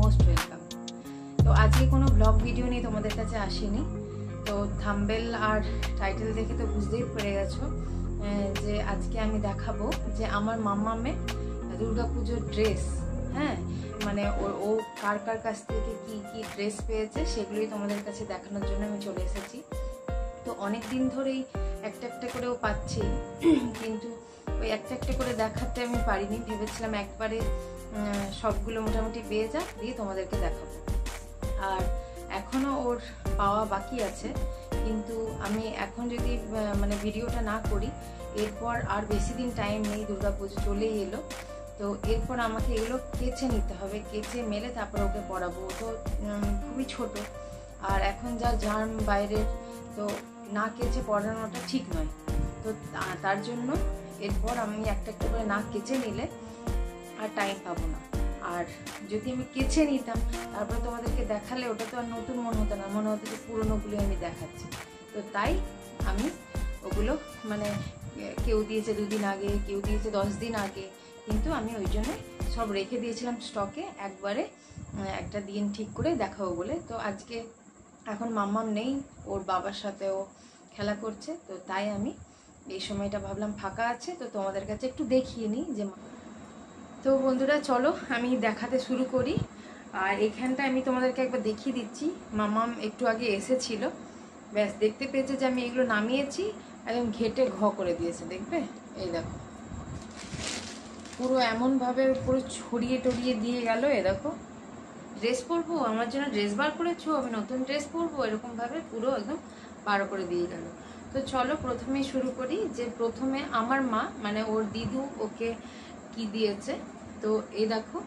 Most welcome তো আজকে কোনো ব্লগ ভিডিও নিয়ে তোমাদের কাছে আসেনি। তো থাম্বেল আর টাইটেল দেখে তো বুঝতেই পেরে গেছো যে আজকে আমি দেখাবো যে আমার মাম্মামে দুর্গাপুজোর ড্রেস হ্যাঁ? মানে ও ও কার কার কাছ থেকে কি কি ড্রেস পেয়েছে সেগুলোই তোমাদের কাছে দেখানোর জন্য আমি চলে এসেছি। তো অনেক দিন ধরেই একটা একটা করেও পাচ্ছি, কিন্তু ওই একটা একটা করে দেখাতে আমি পারিনি। ভেবেছিলাম একবারে সবগুলো মোটামুটি পেয়ে যাক, দিয়ে তোমাদেরকে দেখাবো। আর এখনও ওর পাওয়া বাকি আছে, কিন্তু আমি এখন যদি মানে ভিডিওটা না করি, এরপর আর বেশি দিন টাইম নেই দুর্গাপুজো চলেই এলো। তো এরপর আমাকে এগুলো কেচে নিতে হবে, কেচে মেলে তারপর ওকে পড়াবো। তো খুবই ছোট। আর এখন যা জার্ম বাইরের, তো না কেচে পড়ানোটা ঠিক নয়। তো তার জন্য এরপর আমি একটা একটা করে না কেচে নিলে আর টাইম পাবো না। আর যদি আমি কেচে নিতাম, তারপর তোমাদেরকে দেখালে ওটা তো আর নতুন মনে হতো না, মনে হতো যে পুরোনোগুলো আমি দেখাচ্ছি। তো তাই আমি ওগুলো মানে কেউ দিয়েছে দুদিন আগে, কেউ দিয়েছে দশ দিন আগে, কিন্তু আমি ওই জন্য সব রেখে দিয়েছিলাম স্টকে একবারে একটা দিন ঠিক করে দেখাবো বলে। তো আজকে এখন মাম্মাম নেই, ওর বাবার সাথেও খেলা করছে, তো তাই আমি এই সময়টা ভাবলাম ফাঁকা আছে, তো তোমাদের কাছে একটু দেখিয়ে নিই যে তো বন্ধুরা, চলো আমি দেখাতে শুরু করি। আর এখানটা আমি তোমাদেরকে একবার দেখিয়ে দিচ্ছি। মামাম একটু আগে এসেছিল। ব্যাস, দেখতে পেয়েছে যে আমি এগুলো নামিয়েছি একদম ঘেটে ঘ করে দিয়েছে, দেখবে? এই দেখো। পুরো এমনভাবে পুরো ছড়িয়ে টড়িয়ে দিয়ে গেল, এ দেখো। ড্রেস পরবো? আমার জন্য ড্রেস বার করেছ? আমি নতুন ড্রেস পরবো? এরকমভাবে পুরো একদম বার করে দিয়ে গেল। তো চলো প্রথমেই শুরু করি যে প্রথমে আমার মা মানে ওর দিদু ওকে কি দিয়েছে? তো এই দেখো,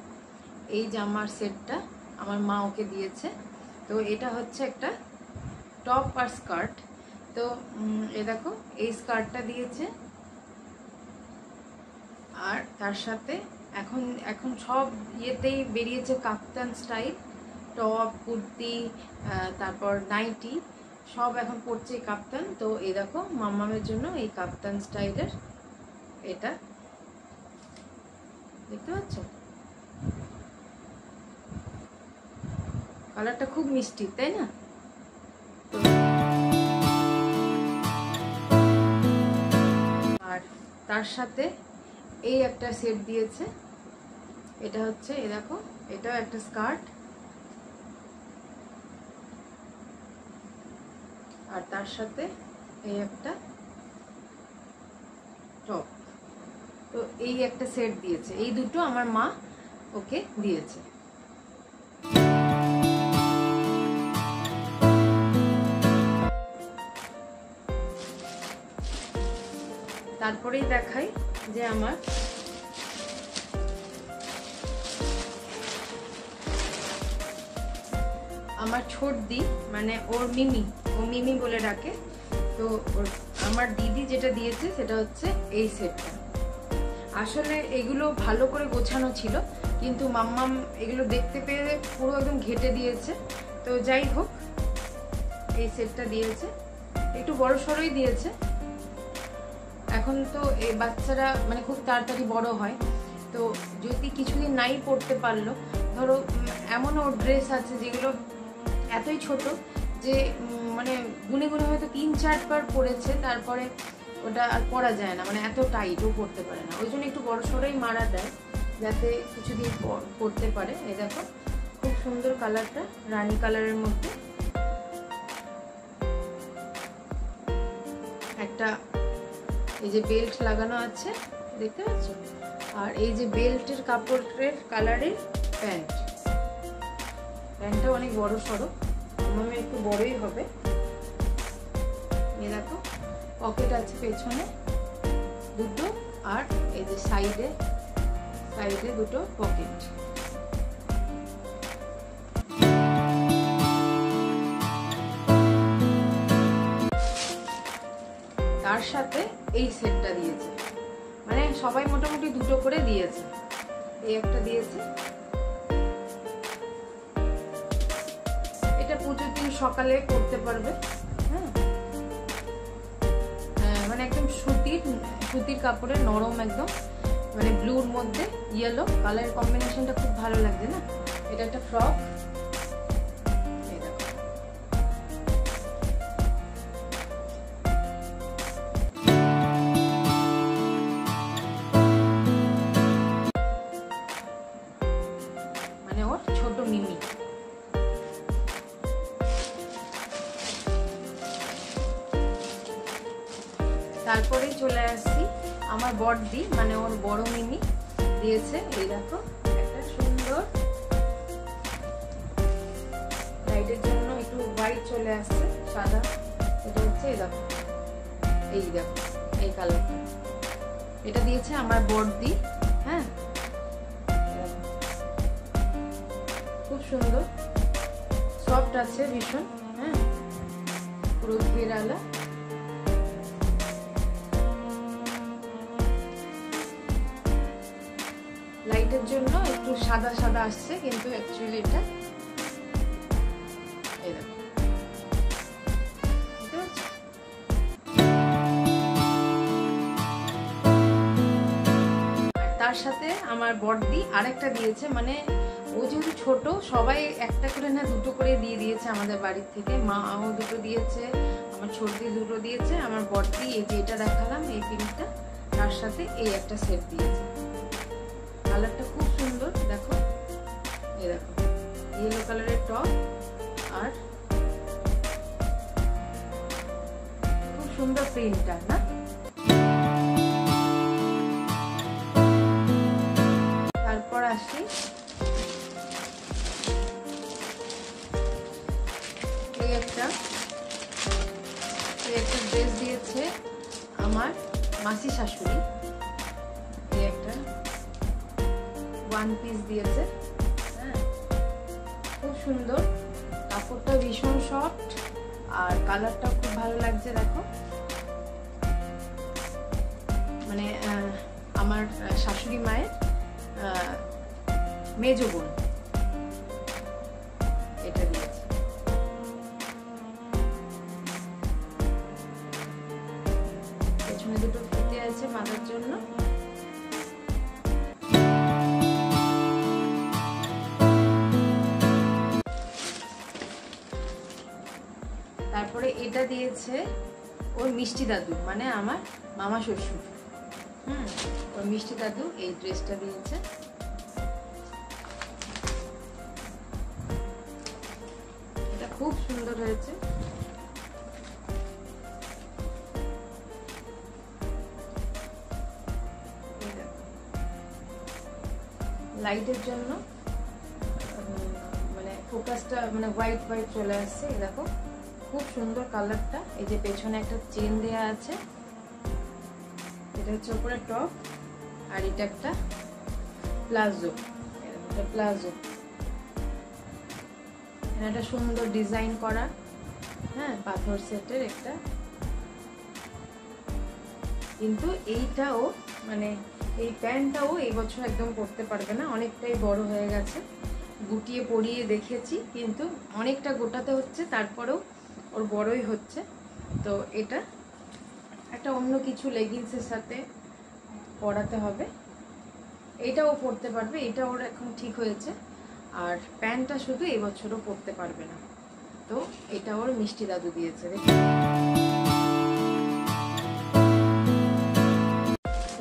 এই জামার সেটটা, আমার মা ওকে দিয়েছে। তো এটা হচ্ছে একটা টপ আর স্কার্ট। তো এ দেখো, এই স্কার্টটা দিয়েছে। আর তার সাথে এখন এখন সব ইয়েতেই বেরিয়েছে কাপ্তান স্টাইল, টপ, কুর্তি তারপর নাইটি। সব এখন পড়ছে এই কাপ্তান। তো এই দেখো, মাম্মামের জন্য এই কাপ্তান স্টাইলের এটা। দেখতে পাচ্ছ? কালারটা খুব মিষ্টি, তাই না? আর তার সাথে এই একটা সেট দিয়েছে। এটা হচ্ছে এ দেখো, এটাও একটা স্কার্ট। আর তার সাথে এই একটা টপ তো এই একটা সেট দিয়েছে। এই দুটো আমার মা ওকে দিয়েছে। তারপরেই দেখাই যে আমার আমার ছোট দি মানে ওর মিমি ও মিমি বলে ডাকে। তো আমার দিদি যেটা দিয়েছে সেটা হচ্ছে এই সেটটা। আসলে এগুলো ভালো করে গোছানো ছিল, কিন্তু মাম্মাম এগুলো দেখতে পেয়ে পুরো একদম ঘেটে দিয়েছে। তো যাই হোক, এই সেটটা দিয়েছে। একটু বড় সড়োই দিয়েছে। এখন তো এই বাচ্চারা মানে খুব তাড়াতাড়ি বড় হয়। তো যদি কিছুদিন নাই পড়তে পারল, ধরো এমনও ড্রেস আছে যেগুলো এতই ছোট যে মানে গুনে গুনে হয়তো তিন চারবার পড়েছে, তারপরে ওটা আর পরা যায় না মানে এত টাইটও পড়তে পারে না। ওই জন্য একটু বড় সড়োই মারা দেয় যাতে কিছুদিন পর পড়তে পারে। এই দেখো, খুব সুন্দর কালারটা রানী কালারের মধ্যে। একটা এই যে বেল্ট লাগানো আছে, দেখতে পাচ্ছ? আর এই যে বেল্টের কাপড়ের কালারের প্যান্ট প্যান্টটা অনেক বড় সড়ো আমার একটু বড়ই হবে। এ পকেট আছে পেছনে, দুটো, আর এই যে সাইডে সাইডে দুটো পকেট তার সাথে এই সেটটা দিয়েছে। মানে সবাই মোটামুটি দুটো করে দিয়েছে। এই একটা দিয়েছে। এটা পুজোর দিন সকালে করতে পারবে। সুতির কাপড়ের নরম একদম মানে ব্লুর মধ্যে ইয়েলো কালার কম্বিনেশনটা খুব ভালো লাগছে না? এটা একটা ফ্রক মানে ওর তারপরে চলে আসছি আমার বড়দি মানে ওর বড় মিমি দিয়েছে। এই দেখো, একটা সুন্দর লাইটের জন্য একটু হোয়াইট চলে আসছে, সাদা। এটা হচ্ছে এই দেখো এই দেখো, এই কালারটা এটা দিয়েছে আমার বড়দি হ্যাঁ? খুব সুন্দর সফট আছে ভীষণ হ্যাঁ? পুরো ঘেরালা। লাইটের জন্য একটু সাদা সাদা আসছে, কিন্তু অ্যাকচুয়ালি এটা তার সাথে আমার বড়দি আরেকটা দিয়েছে মানে ও যেহেতু ছোট, সবাই একটা করে না দুটো করে দিয়ে দিয়েছে আমাদের বাড়ির থেকে। মাও দুটো দিয়েছে, আমার ছোটদি দুটো দিয়েছে, আমার বড়দি এই যে এটা দেখালাম, এই পিঙ্কটা তার সাথে এই একটা সেট দিয়েছে। ইয়েলো কালারের টপ আর খুব সুন্দর প্রিন্টটা না? তারপর আসি। এই একটা এই একটা ড্রেস দিয়েছে আমার মাসি শাশুড়ি। এই একটা ওয়ান পিস দিয়েছে। সুন্দর। কাপড়টা ভীষণ সফট আর কালারটা খুব ভালো লাগছে, দেখো। মানে আমার শাশুড়ি মায়ের মেজ বোন। এটা দিয়েছে। পেছনে দুটো ফিতে আছে বাঁধার জন্য। এটা দিয়েছে ওর মিষ্টি দাদু মানে আমার মামা শ্বশুর। হুম, ওর মিষ্টি দাদু এই ড্রেসটা দিয়েছে। এটা খুব সুন্দর হয়েছে। লাইটের জন্য মানে ফোকাসটা মানে হোয়াইট হোয়াইট চলে আসছে দেখো। খুব সুন্দর কালারটা। এই যে পেছনে একটা চেন দেয়া আছে। এটা হচ্ছে উপরে টপ, আর এটা একটা প্লাজো। এটা প্লাজো। একটা সুন্দর ডিজাইন করা হ্যাঁ পাথর সেটের একটা। কিন্তু এইটাও মানে এই প্যান্টটাও এই বছর একদম পরতে পারবে না, অনেকটাই বড় হয়ে গেছে। গুটিয়ে পরিয়ে দেখেছি, কিন্তু অনেকটা গোটাতে হচ্ছে, তারপরেও ওর বড়ই হচ্ছে। তো এটা একটা অন্য কিছু লেগিংসের সাথে পরাতে হবে। এটাও পরতে পারবে, এটা ওর এখন ঠিক হয়েছে। আর প্যান্টটা শুধু এবছরও পরতে পারবে না। তো এটা ওর মিষ্টি দাদু দিয়েছে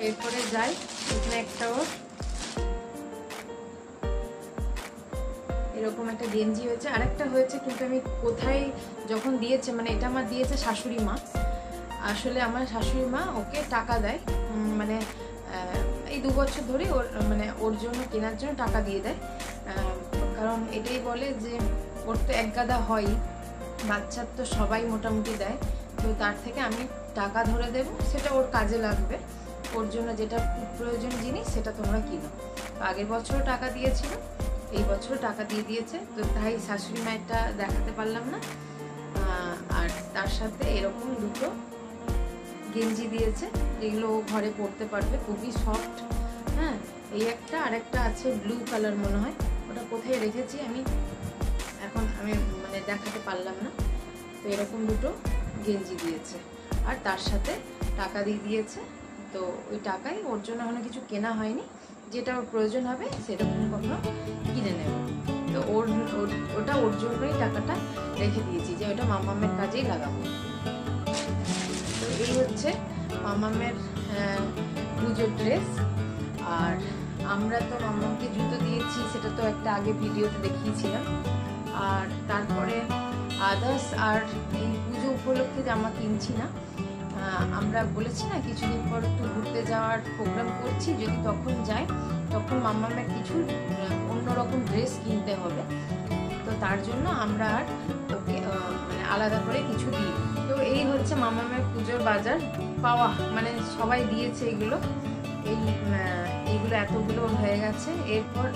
এরপরে যাই, এখানে একটা এরকম একটা গেঞ্জি হয়েছে। আরেকটা হয়েছে কিন্তু আমি কোথায় যখন দিয়েছে মানে এটা আমার দিয়েছে শাশুড়ি মা। আসলে আমার শাশুড়ি মা ওকে টাকা দেয়। মানে এই দু বছর ধরে ওর মানে ওর জন্য কেনার জন্য টাকা দিয়ে দেয়। কারণ এটাই বলে যে ওর তো এক গাদা হয়, বাচ্চার তো সবাই মোটামুটি দেয়। তো তার থেকে আমি টাকা ধরে দেব, সেটা ওর কাজে লাগবে। ওর জন্য যেটা প্রয়োজন জিনিস সেটা তোমরা কিনো। আগের বছরও টাকা দিয়েছিল এই বছর টাকা দিয়ে দিয়েছে, তো তাই শাশুড়ি মায়েরটা দেখাতে পারলাম না। আর তার সাথে এরকম দুটো গেঞ্জি দিয়েছে, এগুলো ও ঘরে পরতে পারবে, খুবই সফট হ্যাঁ এই একটা আর একটা আছে ব্লু কালার মনে হয়, ওটা কোথায় রেখেছি আমি এখন আমি মানে দেখাতে পারলাম না। তো এরকম দুটো গেঞ্জি দিয়েছে, আর তার সাথে টাকা দিয়ে দিয়েছে, তো ওই টাকাই ওর জন্য এখনও কিছু কেনা হয়নি। যেটা ওর প্রয়োজন হবে সেরকম কখনো কিনে নেব। তো ওর- ওটা ওর জন্যই টাকাটা রেখে দিয়েছি যে ওটা মামামের কাজেই লাগাবো। তো এই হচ্ছে মামামের পুজোর ড্রেস। আর আমরা তো মামামকে জুতো দিয়েছি, সেটা তো একটা আগে ভিডিওতে দেখিয়েছিলাম। আর তারপরে আদার্স আর এই পুজো উপলক্ষে জামা কিনছি না আমরা বলেছি না, কিছুদিন পর একটু ঘুরতে যাওয়ার প্রোগ্রাম করছি, যদি তখন যাই, তখন মামামের কিছু অন্যরকম ড্রেস কিনতে হবে। তো তার জন্য আমরা আর ওকে মানে আলাদা করে কিছু দিই তো এই হচ্ছে মামামের পুজোর বাজার পাওয়া মানে সবাই দিয়েছে এগুলো। এই এইগুলো এতগুলো হয়ে গেছে। এরপর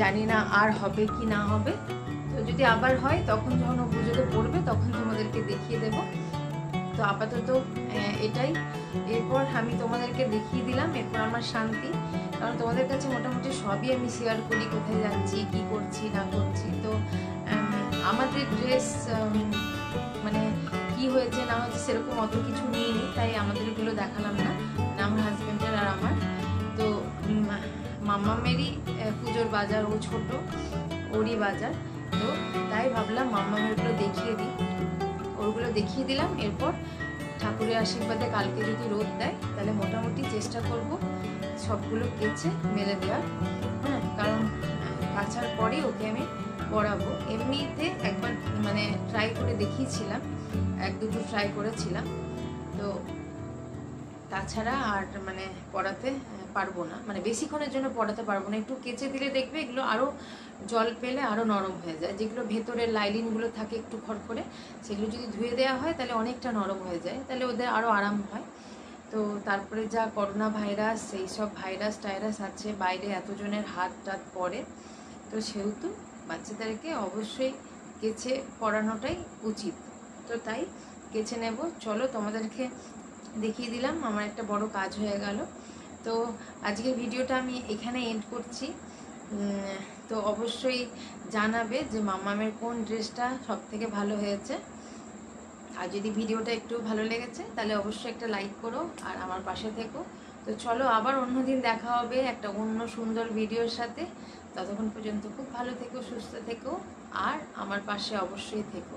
জানি না আর হবে কি না হবে। তো যদি আবার হয়, তখন যখন ও পুজোতে পড়বে, তখন তোমাদেরকে দেখিয়ে দেব। তো আপাতত এটাই। এরপর আমি তোমাদেরকে দেখিয়ে দিলাম এরপর আমার শান্তি। কারণ তোমাদের কাছে মোটামুটি সবই আমি শেয়ার করি কোথায় যাচ্ছি কি করছি না করছি। তো আমাদের ড্রেস মানে কি হয়েছে না হয়েছে সেরকম অত কিছু নিয়ে নিই তাই আমাদের এগুলো দেখালাম না। আমার হাজব্যান্ডের আর আমার। তো মামামেরই আহ, পুজোর বাজার ও ছোট ওরই বাজার। তো তাই ভাবলাম মামামেরগুলো দেখিয়ে দিই। ওরগুলো দেখিয়ে দিলাম, এরপর ঠাকুরের আশীর্বাদে কালকে যদি রোদ দেয়, তাহলে মোটামুটি চেষ্টা করব সবগুলো কেচে মেলে দেওয়ার। হ্যাঁ কারণ কাচার পরে ওকে আমি পড়াবো এমনিতে একবার মানে ট্রাই করে দেখিয়েছিলাম, এক দুটো ট্রাই করেছিলাম। তো তাছাড়া আর মানে পড়াতে পারব না। মানে বেশিক্ষণের জন্য পড়াতে পারব না। একটু কেচে দিলে দেখবে এগুলো আরও জল পেলে আরও নরম হয়ে যায়। যেগুলো ভেতরের লাইলিনগুলো থাকে একটু খড়খড়ে, সেগুলো যদি ধুয়ে দেওয়া হয় তাহলে অনেকটা নরম হয়ে যায়। তাহলে ওদের আরও আরাম হয়। তো তারপরে যা করোনা ভাইরাস, সেই সব ভাইরাস টাইরাস আছে, বাইরে এতজনের হাত টাত পড়ে। তো সেহেতু বাচ্চাদেরকে অবশ্যই কেচে পড়ানোটাই উচিত। তো তাই কেচে নেব। চলো তোমাদেরকে দেখিয়ে দিলাম। আমার একটা বড় কাজ হয়ে গেল। তো আজকের ভিডিওটা আমি এখানে এন্ড করছি। তো অবশ্যই জানাবে যে মামামের কোন ড্রেসটা সব থেকে ভালো হয়েছে। আর যদি ভিডিওটা একটু ভালো লেগেছে, তাহলে অবশ্যই একটা লাইক করো আর আমার পাশে থেকো। তো চলো আবার অন্যদিন দেখা হবে একটা অন্য সুন্দর ভিডিওর সাথে। ততক্ষণ পর্যন্ত খুব ভালো থেকো, সুস্থ থেকো আর আমার পাশে অবশ্যই থেকো।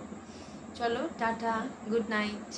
চলো, টাটা গুড নাইট